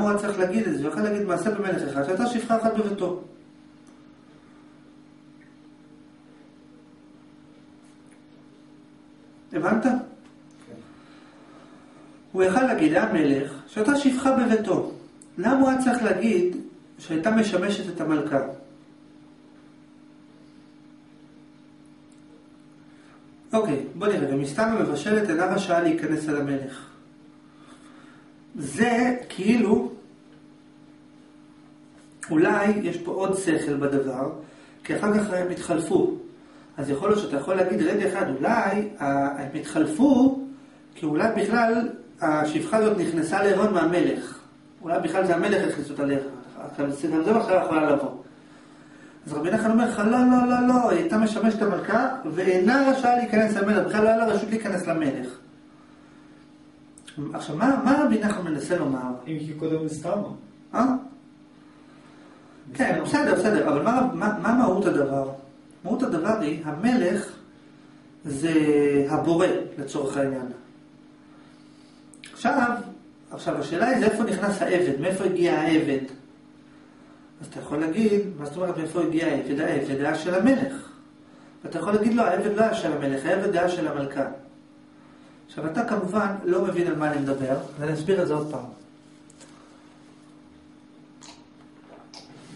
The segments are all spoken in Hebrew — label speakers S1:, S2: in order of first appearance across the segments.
S1: הוא היה צריך להגיד את זה? הוא יכול להגיד מעשה במלך אחד, שהייתה שפחה אחת בביתו. הבנת?
S2: כן.
S1: הוא יכל להגיד, היה מלך, שהייתה שפחה בביתו. למה הוא היה צריך להגיד שהייתה משמשת את המלכה? אוקיי, בוא נראה, ומסתם המבשלת אינה רשאה להיכנס אל המלך. זה כאילו, אולי יש פה עוד שכל בדבר, כי אחר כך הם התחלפו. אז יכול להיות שאתה יכול להגיד רגע אחד, אולי הם התחלפו, כי אולי בכלל השפחה הזאת נכנסה להיריון מהמלך. אולי בכלל זה המלך הכניס אותה להיריון. גם זה בכלל יכולה לבוא. אז רבי נחמן אומר לך, לא, לא, לא, לא, היא הייתה משמשת המלכה, ואינה רשאה להיכנס למלך, בכלל לא היה לה רשות להיכנס למלך. עכשיו, מה, רבי נחמן מנסה לומר?
S2: אם כי קודם הסתרנו.
S1: אה? כן, בסדר, בסדר, אבל מה, מה, מה מהות הדבר? מהות הדבר היא, המלך זה הבורא לצורך העניין. עכשיו, עכשיו השאלה היא איפה נכנס העבד, מאיפה הגיע העבד? אז אתה יכול להגיד, מה זאת אומרת מאיפה הגיע העבד? העבד היה של המלך. ואתה יכול להגיד לא, העבד לא היה של המלך, העבד היה של המלכה. עכשיו אתה כמובן לא מבין על מה אני מדבר, אז אני אסביר את זה עוד פעם.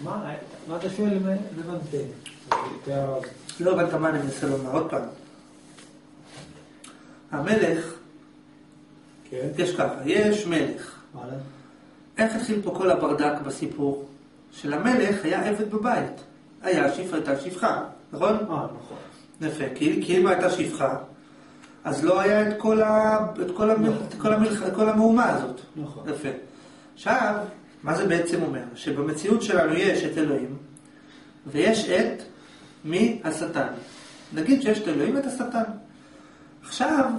S2: מה מה אתה שואל אם הבנתי?
S1: לא הבנת מה אני מנסה לומר, עוד פעם. המלך,
S2: כן.
S1: יש ככה, יש מלך.
S2: הלאה.
S1: איך התחיל פה כל הברדק בסיפור? שלמלך היה עבד בבית. היה שפחה, הייתה שפחה, נכון?
S2: אה, נכון.
S1: יפה, כי אם הייתה שפחה, אז לא היה את כל, ה, את כל, המל, את כל, המלח, את כל המהומה הזאת.
S2: נכון.
S1: יפה. עכשיו, מה זה בעצם אומר? שבמציאות שלנו יש את אלוהים, ויש את מי? השטן. נגיד שיש את אלוהים ואת השטן. עכשיו,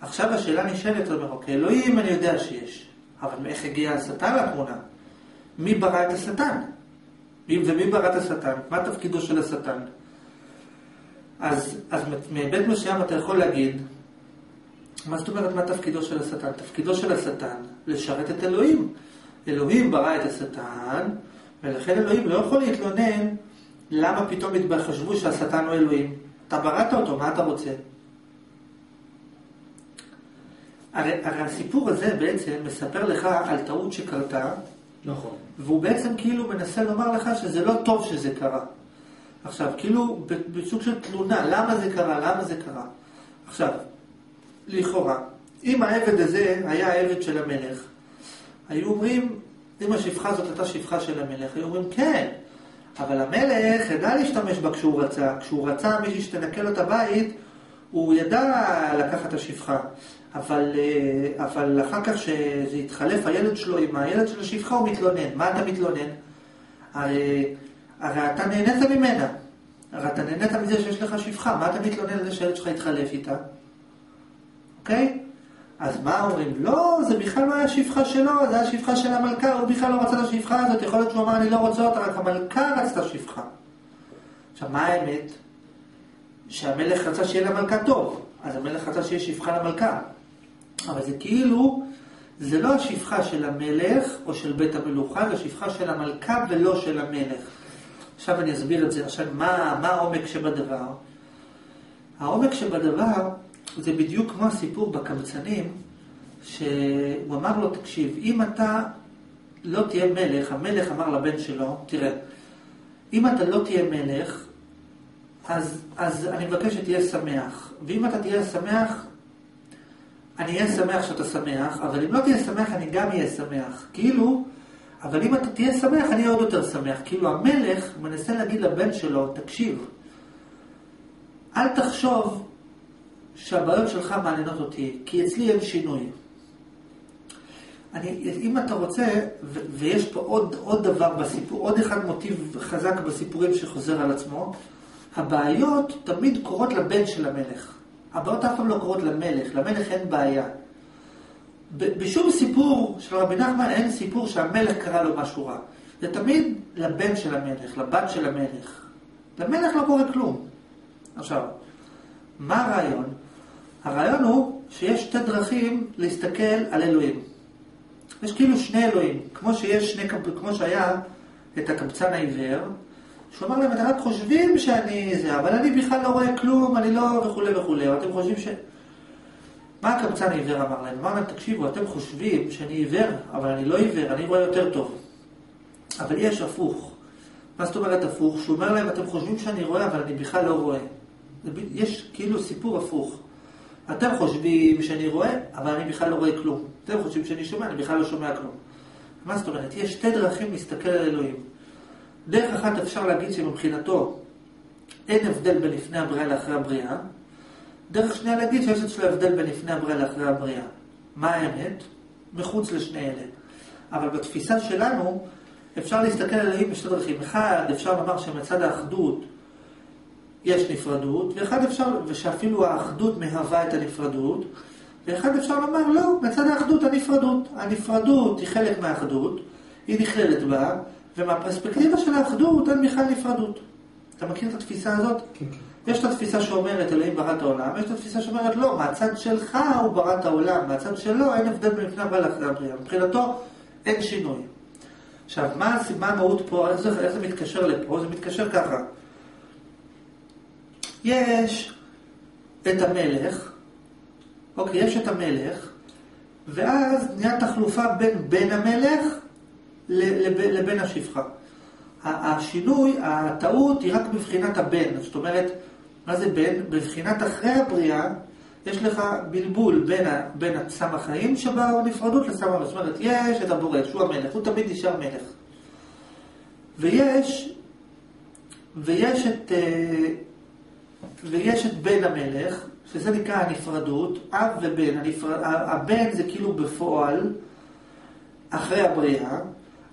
S1: עכשיו השאלה נשאלת, אומר, אוקיי, אלוהים אני יודע שיש, אבל איך הגיע השטן לתמונה? מי ברא את השטן? מי- ומי ברא את השטן? מה תפקידו של השטן? אז, אז מהיבט מסוים אתה יכול להגיד, מה זאת אומרת מה תפקידו של השטן? תפקידו של השטן לשרת את אלוהים. אלוהים ברא את השטן, ולכן אלוהים לא יכול להתלונן למה פתאום חשבו שהשטן הוא אלוהים. אתה בראת אותו, מה אתה רוצה? הרי, הרי הסיפור הזה בעצם מספר לך על טעות שקרתה,
S2: נכון.
S1: והוא בעצם כאילו מנסה לומר לך שזה לא טוב שזה קרה. עכשיו, כאילו בסוג של תלונה, למה זה קרה, למה זה קרה. עכשיו, לכאורה, אם העבד הזה היה העבד של המלך, היו אומרים, אם השפחה הזאת הייתה שפחה של המלך, היו אומרים כן, אבל המלך ידע להשתמש בה כשהוא רצה. כשהוא רצה מישהי שתנקה לו את הבית, הוא ידע לקחת את השפחה. אבל, אה, אבל אחר כך שזה התחלף הילד שלו עם הילד של השפחה, הוא מתלונן. מה אתה מתלונן? הרי, הרי אתה נהנית ממנה. הרי אתה נהנית מזה שיש לך שפחה. מה אתה מתלונן על זה שהילד שלך התחלף איתה? אוקיי? אז מה אומרים? לא, זה בכלל לא היה שפחה שלו, זה היה שפחה של המלכה, הוא בכלל לא רצה את השפחה הזאת, יכול להיות שהוא אמר אני לא רוצה אותה, רק המלכה רצתה שפחה. עכשיו, מה האמת? שהמלך רצה שיהיה למלכה טוב, אז המלך רצה שיהיה שפחה למלכה. אבל זה כאילו, זה לא השפחה של המלך או של בית המלוכה, זה השפחה של המלכה ולא של המלך. עכשיו אני אסביר את זה. עכשיו, מה, מה העומק שבדבר? העומק שבדבר זה בדיוק כמו הסיפור בקמצנים, שהוא אמר לו, תקשיב, אם אתה לא תהיה מלך, המלך אמר לבן שלו, תראה, אם אתה לא תהיה מלך, אז, אז אני מבקש שתהיה שמח. ואם אתה תהיה שמח, אני אהיה שמח שאתה שמח, אבל אם לא תהיה שמח, אני גם אהיה שמח. כאילו, אבל אם אתה תהיה שמח, אני עוד יותר שמח. כאילו, המלך מנסה להגיד לבן שלו, תקשיב, אל תחשוב שהבעיות שלך מעניינות אותי, כי אצלי אין שינוי. אני, אם אתה רוצה, ו- ויש פה עוד, עוד דבר בסיפור, עוד אחד מוטיב חזק בסיפורים שחוזר על עצמו, הבעיות תמיד קורות לבן של המלך. הבעיות אף פעם לא קורות למלך, למלך אין בעיה. בשום סיפור של רבי נחמן אין סיפור שהמלך קרא לו משהו רע. זה תמיד לבן של המלך, לבת של המלך. למלך לא קורה כלום. עכשיו, מה הרעיון? הרעיון הוא שיש שתי דרכים להסתכל על אלוהים. יש כאילו שני אלוהים, כמו שיש שני, כמו שהיה את הקבצן העיוור, שהוא אמר להם, אתם רק חושבים שאני זה, אבל אני בכלל לא רואה כלום, אני לא וכולי וכולי, או אתם חושבים ש... מה הקבצן העיוור אמר להם? אמר להם, תקשיבו, אתם חושבים שאני עיוור, אבל אני לא עיוור, אני רואה יותר טוב. אבל יש הפוך. מה זאת אומרת הפוך? שהוא אומר להם, אתם חושבים שאני רואה, אבל אני בכלל לא רואה. יש כאילו סיפור הפוך. אתם חושבים שאני רואה, אבל אני בכלל לא רואה כלום. אתם חושבים שאני שומע, אני בכלל לא שומע כלום. מה זאת אומרת? יש שתי דרכים להסתכל על אלוהים. דרך אחת אפשר להגיד שמבחינתו אין הבדל בין לפני הבריאה לאחרי הבריאה. דרך שנייה להגיד שיש אצלו הבדל בין לפני הבריאה לאחרי הבריאה. מה האמת? מחוץ לשני אלה. אבל בתפיסה שלנו אפשר להסתכל על אלוהים בשתי דרכים. אחד, אפשר לומר שמצד האחדות יש נפרדות, ואחד אפשר, ושאפילו האחדות מהווה את הנפרדות, ואחד אפשר לומר, לא, מצד האחדות הנפרדות. הנפרדות היא חלק מהאחדות, היא נכללת בה, ומהפרספקטיבה של האחדות אין בכלל נפרדות. אתה מכיר את התפיסה הזאת?
S2: כן, כן.
S1: יש את התפיסה שאומרת אלוהים ברא את העולם, ויש את התפיסה שאומרת לא, מהצד שלך הוא ברא את העולם, מהצד שלו אין הבדל בין לפני הבריאה לאחרי הבריאה. מבחינתו אין שינוי. עכשיו, מה, הסיב- מה המהות פה, איך זה, איך זה מתקשר לפה? זה מתקשר ככה. יש את המלך, אוקיי, יש את המלך, ואז נהיה תחלופה בין בן המלך לבין השפחה. השינוי, הטעות היא רק בבחינת הבן, זאת אומרת, מה זה בן? בבחינת אחרי הבריאה, יש לך בלבול בין, בין הסם החיים שבה הוא נפרדות לסם המלך. זאת אומרת, יש את הבורא, שהוא המלך, הוא תמיד נשאר מלך. ויש, ויש את, אה, ויש את בן המלך, שזה נקרא הנפרדות, אב ובן. הנפרד, הבן זה כאילו בפועל, אחרי הבריאה,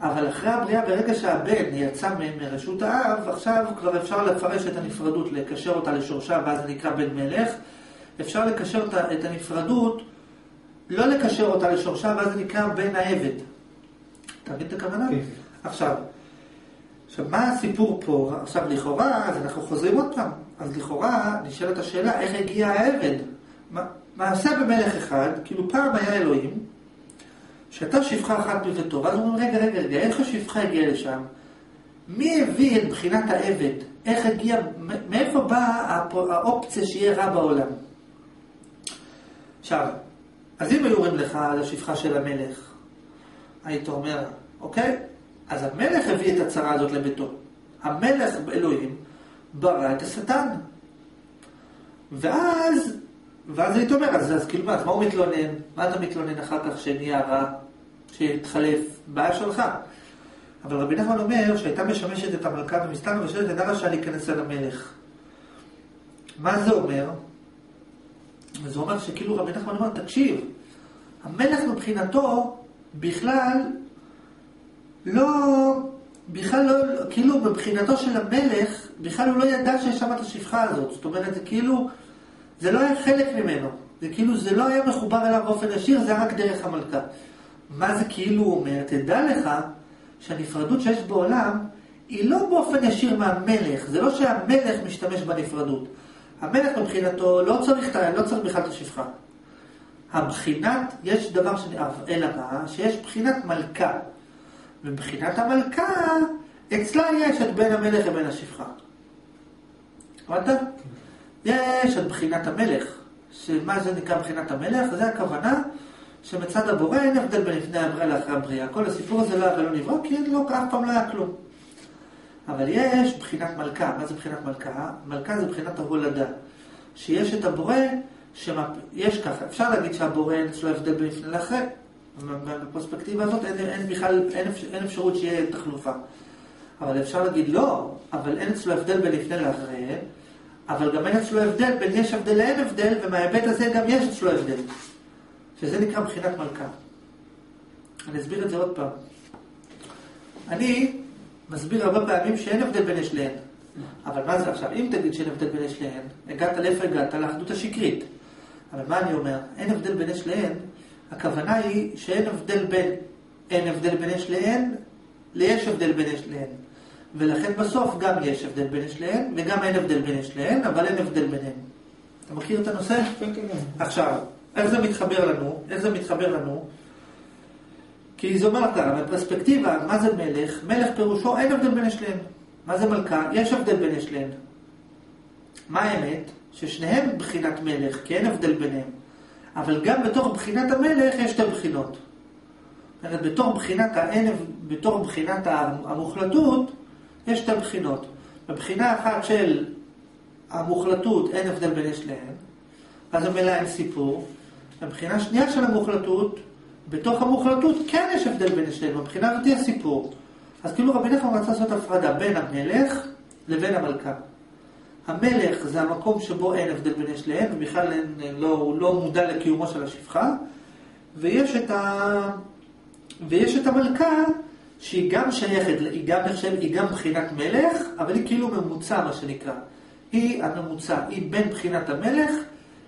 S1: אבל אחרי הבריאה, ברגע שהבן יצא מרשות האב, עכשיו כבר אפשר לפרש את הנפרדות, לקשר אותה לשורשה, ואז זה נקרא בן מלך. אפשר לקשר את הנפרדות, לא לקשר אותה לשורשה, ואז זה נקרא בן העבד. אתה מבין את הכוונה?
S2: כן.
S1: עכשיו, עכשיו, מה הסיפור פה? עכשיו, לכאורה, אז אנחנו חוזרים עוד פעם. אז לכאורה, נשאלת השאלה, איך הגיע העבד? מעשה במלך אחד, כאילו פעם היה אלוהים, שהייתה שפחה אחת בביתו, ואז אומרים, רגע, רגע, רגע, איך השפחה הגיעה לשם? מי הביא את בחינת העבד? איך הגיע, מאיפה באה האופציה שיהיה רע בעולם? עכשיו, אז אם היו אומרים לך על השפחה של המלך, היית אומר, אוקיי, אז המלך הביא את הצרה הזאת לביתו. המלך, אלוהים, ברא את השטן. ואז, ואז היית אומר, אז, אז כאילו מה, אז מה הוא מתלונן? מה אתה מתלונן אחר כך שנהיה רע, שהתחלף? בעיה שלך. אבל רבי נחמן אומר שהייתה משמשת את המלכה ומסתם מבשלת אינה רשאי להיכנס אל המלך. מה זה אומר? זה אומר שכאילו רבי נחמן אומר, תקשיב, המלך מבחינתו בכלל לא, בכלל לא, כאילו מבחינתו של המלך, בכלל הוא לא ידע שיש שם את השפחה הזאת. זאת אומרת, זה כאילו, זה לא היה חלק ממנו. זה כאילו, זה לא היה מחובר אליו באופן ישיר, זה היה רק דרך המלכה. מה זה כאילו אומר? תדע לך שהנפרדות שיש בעולם היא לא באופן ישיר מהמלך. זה לא שהמלך משתמש בנפרדות. המלך מבחינתו לא צריך, לא צריך בכלל את השפחה. הבחינת, יש דבר ש... אלא מה? שיש בחינת מלכה. ובחינת המלכה, אצלה יש את בין המלך לבין השפחה. הבנת? יש את בחינת המלך, שמה זה נקרא בחינת המלך? זה הכוונה שמצד הבורא אין הבדל בין לפני הבריאה לאחרי הבריאה. כל הסיפור הזה לא היה ולא נברא, כי לא, אף פעם לא היה כלום. אבל יש בחינת מלכה. מה זה בחינת מלכה? מלכה זה בחינת ההולדה. שיש את הבורא, שיש ככה, אפשר להגיד שהבורא אין אצלו הבדל בין לפני לאחרי. בפרספקטיבה הזאת אין, אין בכלל, אין, אפשר, אין אפשרות שיהיה תחלופה. אבל אפשר להגיד לא, אבל אין אצלו הבדל בין לפני לאחרי, אבל גם אין אצלו הבדל בין יש הבדל לאין הבדל, ומההיבט הזה גם יש אצלו הבדל. שזה נקרא בחינת מלכה. אני אסביר את זה עוד פעם. אני מסביר הרבה פעמים שאין הבדל בין יש לאין. אבל מה זה עכשיו? אם תגיד שאין הבדל בין יש לאין, הגעת לאיפה הגעת? לאחדות השקרית. אבל מה אני אומר? אין הבדל בין יש לאין, הכוונה היא שאין הבדל בין אין הבדל בין יש לאין, ליש הבדל בין יש לאין. ולכן בסוף גם יש הבדל בין יש לאין, וגם אין הבדל בין יש לאין, אבל אין הבדל ביניהם. אתה מכיר את הנושא?
S2: כן, כן, כן.
S1: עכשיו, איך זה מתחבר לנו? איך זה מתחבר לנו? כי זה אומר לך, בפרספקטיבה, מה זה מלך? מלך פירושו אין הבדל בין השניהם. מה זה מלכה? יש הבדל בין השניהם. מה האמת? ששניהם בחינת מלך, כי אין הבדל ביניהם. אבל גם בתוך בחינת המלך יש שתי בחינות. זאת אומרת, בתור בחינת, המוחלטות, יש שתי בחינות. בבחינה אחת של המוחלטות אין הבדל בין שניהם, אז המילא אין סיפור. בבחינה שנייה של המוחלטות, בתוך המוחלטות כן יש הבדל בין שניהם, בבחינה הזאת יש סיפור. אז כאילו רבי נחמן רצה לעשות הפרדה בין המלך לבין המלכה. המלך זה המקום שבו אין הבדל בין שניהם, ובכלל אין, לא, הוא לא מודע לקיומו של השפחה, ויש את, ה... ויש את המלכה שהיא גם שייכת, היא גם נחשבת, היא גם בחינת מלך, אבל היא כאילו ממוצע מה שנקרא. היא הממוצע, היא בין בחינת המלך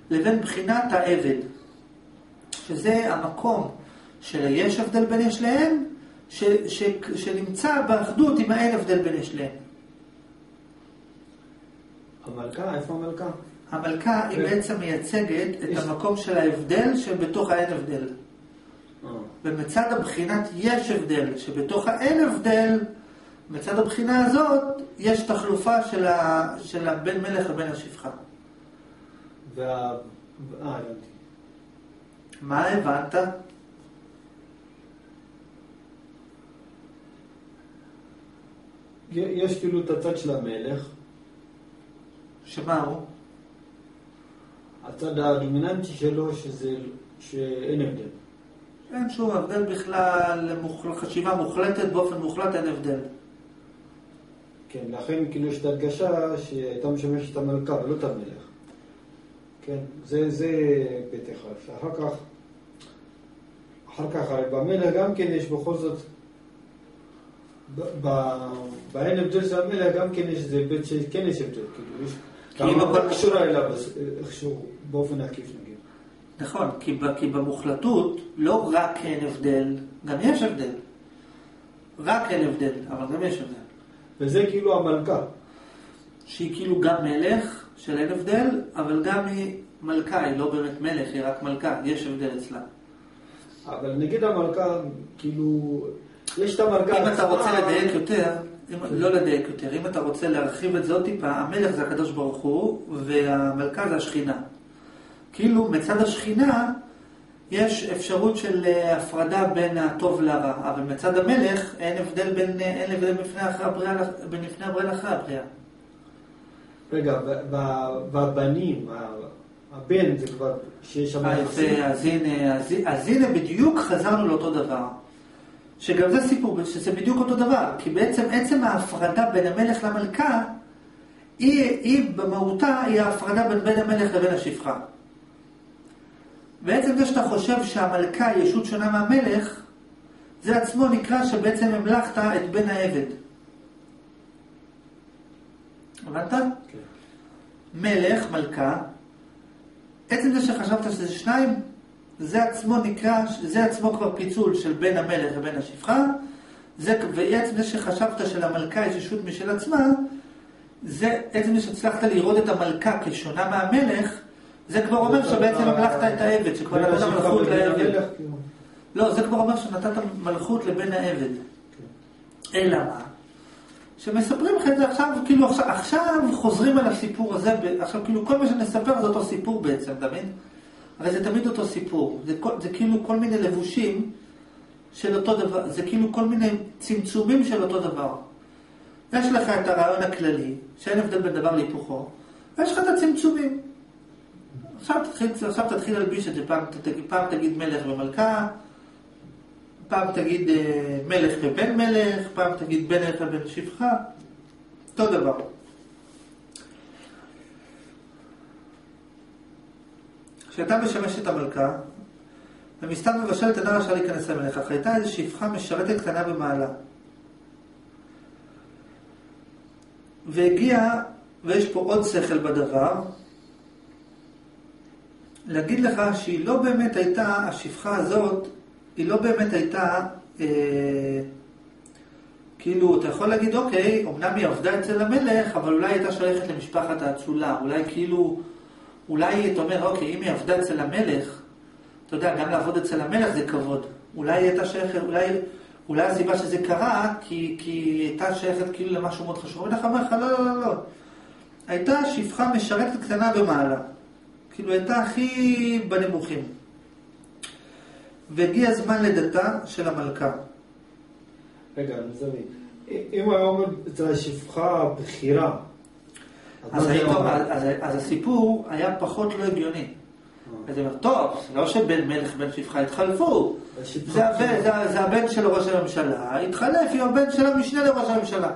S1: לבין בחינת העבד. שזה המקום של יש הבדל בין יש להם, ש, ש, שנמצא באחדות עם האין הבדל בין יש להם.
S2: המלכה, איפה המלכה?
S1: המלכה היא בעצם מייצגת את המקום של ההבדל שבתוך האין הבדל.
S2: אה.
S1: ומצד הבחינת יש הבדל, שבתוך האין הבדל, מצד הבחינה הזאת, יש תחלופה של, ה, של הבן מלך לבין השפחה.
S2: וה... אה, הבנתי.
S1: מה הבנת?
S2: יש כאילו את הצד של המלך,
S1: שמה הוא?
S2: הצד הדומיננטי שלו שזה, שאין הבדל.
S1: אין שום הבדל בכלל, חשיבה מוחלטת, באופן מוחלט אין הבדל.
S2: כן, לכן כאילו יש את ההדגשה שהייתה משמשת את המלכה ולא את המלך. כן, זה, זה היבט אחד. ואחר כך, אחר כך, במלך גם כן יש בכל זאת, ב- ב- באין הבדל של המלך גם כן יש איזה היבט שכן יש הבדל, כאילו, יש...
S1: כי אם
S2: המלכה
S1: הכל-
S2: קשורה אליו איכשהו, באופן עקיף נגיד.
S1: נכון, כי, ב, כי במוחלטות לא רק אין הבדל, גם יש הבדל. רק אין הבדל, אבל גם יש הבדל.
S2: וזה כאילו המלכה.
S1: שהיא כאילו גם מלך, של אין הבדל, אבל גם היא מלכה, היא לא באמת מלך, היא רק מלכה, יש הבדל אצלה.
S2: אבל נגיד המלכה, כאילו, יש את המלכה...
S1: אם אתה רוצה לדייק יותר, אם, לא לדייק יותר, אם אתה רוצה להרחיב את זה עוד טיפה, המלך זה הקדוש ברוך הוא, והמלכה זה השכינה. כאילו, מצד השכינה, יש אפשרות של אה, הפרדה בין הטוב לרע, אבל מצד המלך אין הבדל בין, אה, אין הבדל בין לפני הבריאה לאחרי הבריאה.
S2: רגע, ה- הבן זה כבר שיש שם
S1: אה,
S2: יחסים.
S1: יפה, אז הנה, אז, אז הנה בדיוק חזרנו לאותו דבר. שגם זה סיפור, שזה בדיוק אותו דבר. כי בעצם עצם ההפרדה בין המלך למלכה, היא, היא במהותה היא ההפרדה בין בן המלך לבין השפחה. בעצם זה שאתה חושב שהמלכה היא ישות שונה מהמלך, זה עצמו נקרא שבעצם המלכת את בן העבד. הבנת?
S2: כן.
S1: מלך, מלכה, עצם זה שחשבת שזה שניים, זה עצמו נקרא, זה עצמו כבר פיצול של בין המלך לבין השפחה, זה, ועצם זה שחשבת שלמלכה יש ישות משל עצמה, זה עצם זה שהצלחת לראות את המלכה כשונה מהמלך, זה כבר אומר שבעצם המלכת את העבד, שכבר נתת מלכות לעבד.
S2: כאילו.
S1: לא, זה כבר אומר שנתת מלכות לבן העבד. אלא מה? שמספרים לך את זה עכשיו, כאילו עכשיו, עכשיו חוזרים על הסיפור הזה, עכשיו כאילו כל מה שנספר זה אותו סיפור בעצם, אתה מבין? הרי זה תמיד אותו סיפור, זה, כל, זה כאילו כל מיני לבושים של אותו דבר, זה כאילו כל מיני צמצומים של אותו דבר. יש לך את הרעיון הכללי, שאין הבדל בין דבר להיפוכו, ויש לך את הצמצומים. עכשיו תתחיל, עכשיו תתחיל להלביש את זה, פעם, פעם תגיד מלך ומלכה, פעם תגיד אה, מלך ובן מלך, פעם תגיד בן מלך ובן שפחה, אותו דבר. כשהייתה משמשת המלכה, ומסתם מבשלת אינה רשאי להיכנס למלך, אך הייתה איזו שפחה משרתת קטנה במעלה. והגיע, ויש פה עוד שכל בדבר, להגיד לך שהיא לא באמת הייתה, השפחה הזאת, היא לא באמת הייתה, אה, כאילו, אתה יכול להגיד, אוקיי, אמנם היא עבדה אצל המלך, אבל אולי הייתה שייכת למשפחת האצולה, אולי כאילו, אולי אתה אומר, אוקיי, אם היא עבדה אצל המלך, אתה יודע, גם לעבוד אצל המלך זה כבוד. אולי היא הייתה שייכת, אולי, אולי הסיבה שזה קרה, כי, כי היא הייתה שייכת כאילו למשהו מאוד חשוב. המלך אמר לך, לא, לא, לא, לא. הייתה שפחה משרתת קטנה במעלה. כאילו הייתה הכי בנמוכים. והגיע הזמן לידתה של המלכה.
S2: רגע, אני מזמין. אם היה עומד אצל השפחה הבכירה,
S1: אז? אז, אז, אז הסיפור היה פחות לא הגיוני. אז הוא אומר, טוב, לא שבן מלך בן שפחה התחלפו. זה הבן, זה, זה הבן של ראש הממשלה, התחלף עם הבן של המשנה לראש הממשלה.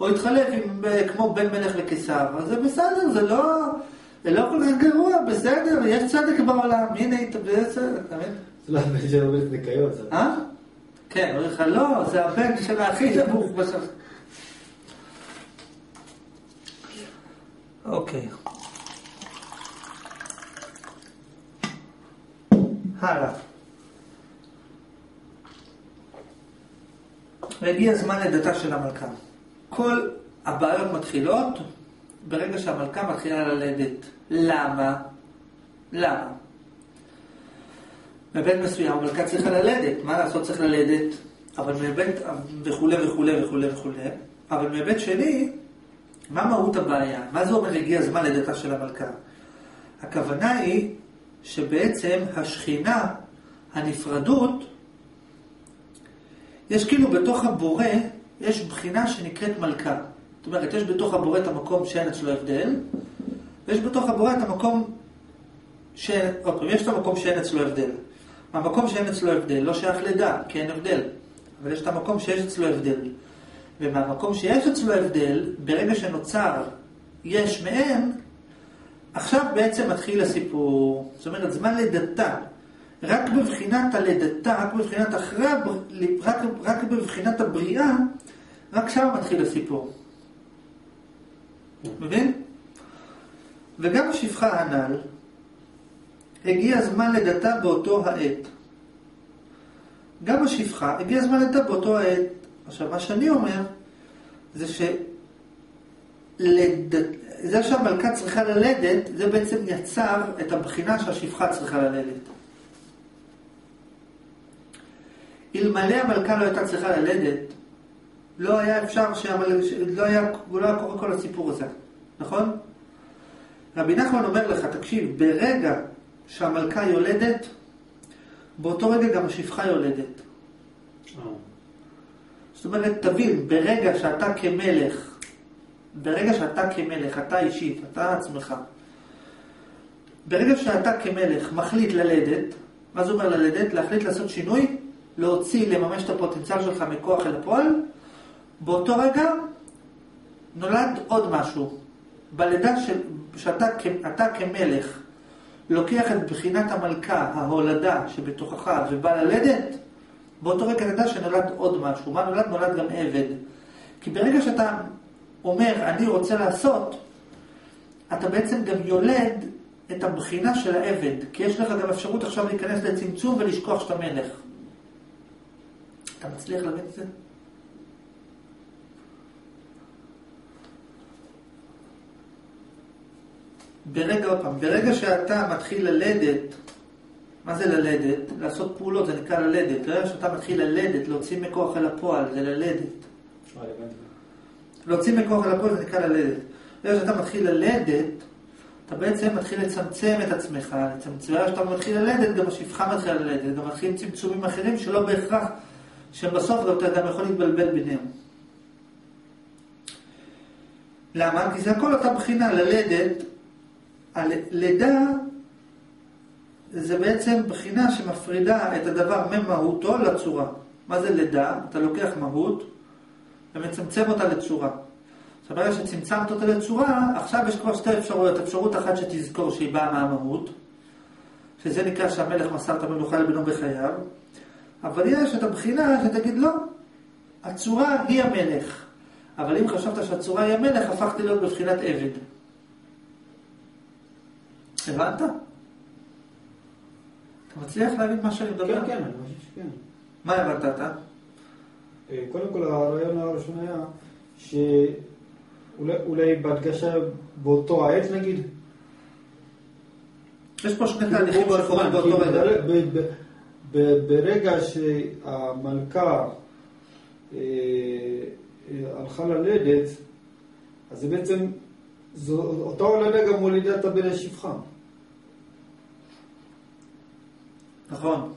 S1: או התחלף עם, אה, כמו בן מלך לקיסר, אז זה בסדר, זה לא, זה לא כל כך גרוע, בסדר, יש צדק בעולם, הנה, בסדר, אתה מבין?
S2: זה לא הבן של עובדת ניקיון, זה
S1: אה? כן, אומר לך, לא, זה הבן של הכי נמוך בסוף. אוקיי. הלאה. והגיע זמן לידתה של המלכה. כל הבעיות מתחילות ברגע שהמלכה מתחילה ללדת. למה? למה? בבית מסוים המלכה צריכה ללדת, מה לעשות צריך ללדת, אבל מבית, וכולי וכולי וכולי וכולי, אבל מבית שני, מה מהות הבעיה? מה זה אומר הגיע הזמן לידתה של המלכה? הכוונה היא שבעצם השכינה, הנפרדות, יש כאילו בתוך הבורא, יש בחינה שנקראת מלכה. זאת אומרת, יש בתוך הבורא את המקום שאין אצלו הבדל, ויש בתוך הבורא את המקום ש... עוד פעם, יש את המקום שאין אצלו הבדל. המקום שאין אצלו הבדל לא שייך לידה, כי אין הבדל. אבל יש את המקום שיש אצלו הבדל. ומהמקום שיש אצלו הבדל, ברגע שנוצר יש מאין, עכשיו בעצם מתחיל הסיפור. זאת אומרת, זמן לידתה. רק בבחינת הלידתה, רק בבחינת אחרי. רק, רק בבחינת הבריאה, רק שם מתחיל הסיפור. מבין? וגם השפחה הנ"ל, הגיע הזמן לידתה באותו העת. גם השפחה, הגיע הזמן לידתה באותו העת. עכשיו, מה שאני אומר, זה ש... לד... זה שהמלכה צריכה ללדת, זה בעצם יצר את הבחינה שהשפחה צריכה ללדת. אלמלא המלכה לא הייתה צריכה ללדת, לא היה אפשר שהמל... לא היה, לא היה קורה כל הסיפור הזה, נכון? רבי נחמן אומר לך, תקשיב, ברגע שהמלכה יולדת, באותו רגע גם השפחה יולדת. זאת אומרת, תבין, ברגע שאתה כמלך, ברגע שאתה כמלך, אתה אישית, אתה עצמך, ברגע שאתה כמלך מחליט ללדת, מה זה אומר ללדת? להחליט לעשות שינוי, להוציא, לממש את הפוטנציאל שלך מכוח אל הפועל, באותו רגע נולד עוד משהו. בלידה שאתה אתה כמלך לוקח את בחינת המלכה, ההולדה שבתוכך ובא ללדת, באותו רגע נדע שנולד עוד משהו. מה נולד? נולד גם עבד. כי ברגע שאתה אומר, אני רוצה לעשות, אתה בעצם גם יולד את הבחינה של העבד. כי יש לך גם אפשרות עכשיו להיכנס לצמצום ולשכוח שאתה מלך. אתה מצליח להבין את זה? ברגע, עוד פעם, ברגע שאתה מתחיל ללדת, מה זה ללדת? לעשות פעולות, זה נקרא ללדת. ברגע שאתה מתחיל ללדת, להוציא מכוח אל הפועל, זה ללדת. להוציא מכוח אל הפועל זה נקרא ללדת. ברגע שאתה מתחיל ללדת, אתה בעצם מתחיל לצמצם את עצמך, לצמצם, ברגע שאתה מתחיל ללדת, גם השפחה מתחילה ללדת, גם מתחילים צמצומים אחרים שלא בהכרח, שהם בסוף אתה גם יכול להתבלבל ביניהם. למה? כי זה הכל אותה בחינה, ללדת, הלידה זה בעצם בחינה שמפרידה את הדבר ממהותו לצורה. מה זה לידה? אתה לוקח מהות ומצמצם אותה לצורה. עכשיו ברגע שצמצמת אותה לצורה, עכשיו יש כבר שתי אפשרויות. אפשרות אחת שתזכור שהיא באה מהמהות, שזה נקרא שהמלך מסר את המלוכה לבנו בחייו, אבל יש את הבחינה שתגיד לא, הצורה היא המלך. אבל אם חשבת שהצורה היא המלך, הפכתי להיות בבחינת עבד. הבנת? אתה מצליח להבין מה שאני מדבר?
S2: כן, כן, אני חושב שכן.
S1: מה הבנת אתה?
S2: אה, קודם כל הרעיון הראשון היה שאולי בהדגשה באותו העת נגיד.
S1: יש פה שני תהליכים שקורים באותו
S2: כאילו,
S1: רגע.
S2: ברגע שהמלכה אה, אה, הלכה ללדת, אז זה בעצם, זו, אותה הולדה גם מולידה את הבן השפחה.
S1: נכון.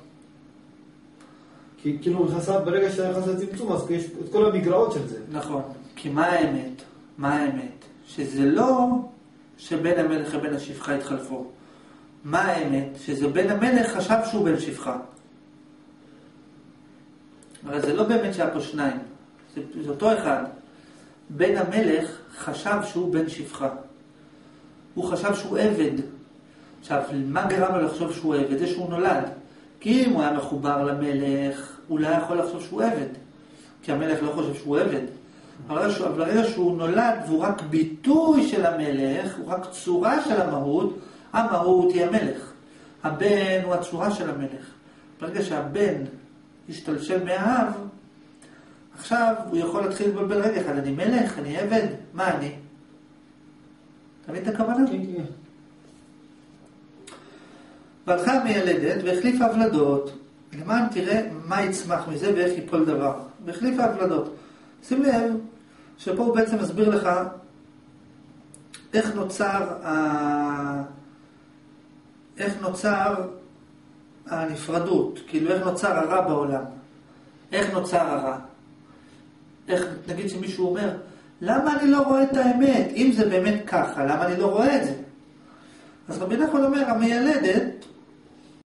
S2: כי כאילו נכנסה, ברגע שנכנס לצמצום, אז יש את כל המגרעות של זה.
S1: נכון. כי מה האמת? מה האמת? שזה לא שבן המלך ובן השפחה התחלפו. מה האמת? שזה בן המלך חשב שהוא בן שפחה. הרי זה לא באמת שהיה פה שניים, זה, זה אותו אחד. בן המלך חשב שהוא בן שפחה. הוא חשב שהוא עבד. עכשיו, מה גרם לו לחשוב שהוא עבד? זה שהוא נולד. כי אם הוא היה מחובר למלך, הוא לא יכול לחשוב שהוא עבד. כי המלך לא חושב שהוא עבד. אבל ברגע שהוא נולד והוא רק ביטוי של המלך, הוא רק צורה של המהות, המהות היא המלך. הבן הוא הצורה של המלך. ברגע שהבן השתלשל מהאב, עכשיו הוא יכול להתחיל לבלבל רגע אחד, אני מלך, אני עבד, מה אני? אתה מבין את הכוונה?
S2: כן, כן.
S1: והלכה המיילדת והחליפה הוולדות, למען תראה מה יצמח מזה ואיך ייפול דבר. והחליפה הוולדות. שים לב שפה הוא בעצם מסביר לך איך נוצר, ה... איך נוצר הנפרדות, כאילו איך נוצר הרע בעולם. איך נוצר הרע. איך, נגיד שמישהו אומר, למה אני לא רואה את האמת? אם זה באמת ככה, למה אני לא רואה את זה? אז רבי נחמן אומר, המיילדת